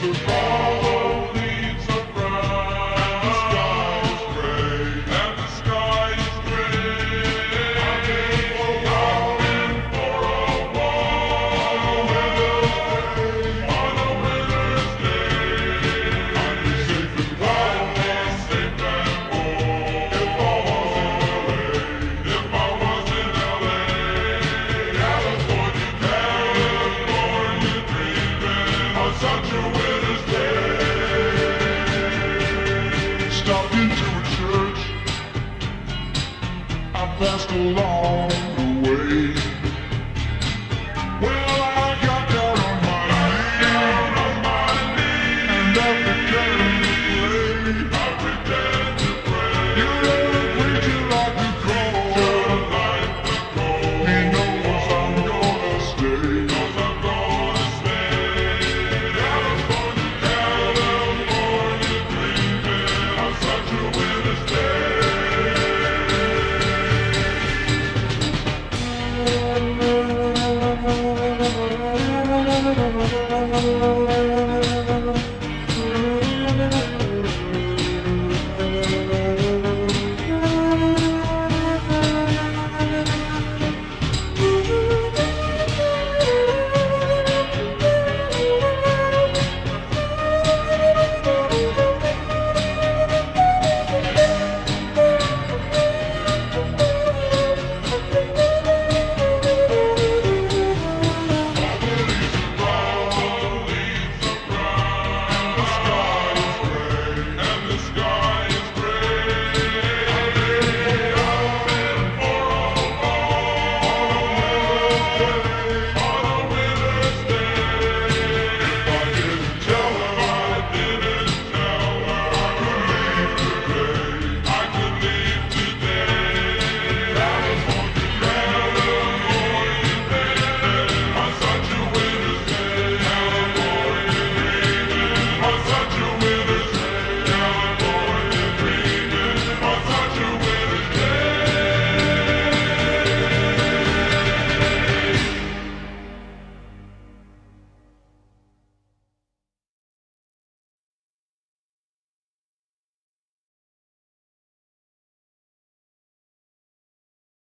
Isso stopped into a church. I passed along the way.